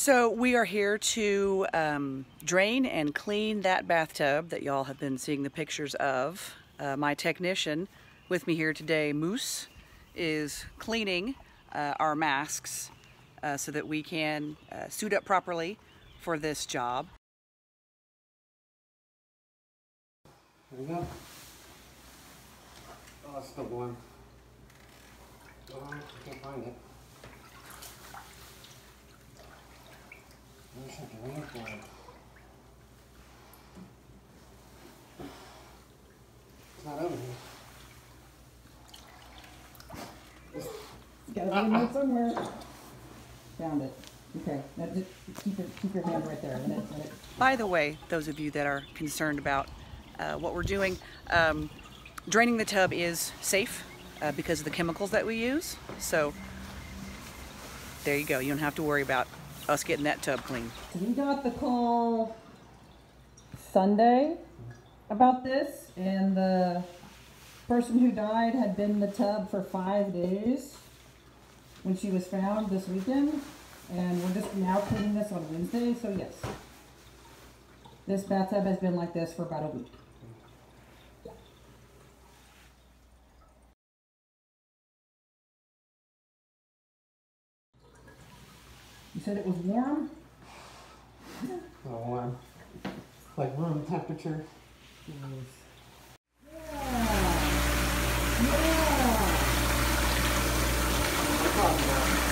So we are here to um, drain and clean that bathtub that y'all have been seeing the pictures of. Uh, my technician with me here today, Moose, is cleaning uh, our masks uh, so that we can uh, suit up properly for this job. There we go. Oh, it's still. Oh, I can't find it. It's not over here. Gotta be in there somewhere. Found it. Okay, now just keep your, keep your hand right there. By the way, those of you that are concerned about uh, what we're doing, um, draining the tub is safe uh, because of the chemicals that we use. So there you go. You don't have to worry about us getting that tub clean. We got the call Sunday about this, and the person who died had been in the tub for five days when she was found this weekend. And we're just now cleaning this on Wednesday, so yes. This bathtub has been like this for about a week. You said it was warm? Oh, warm. Like room temperature. Yeah. Though.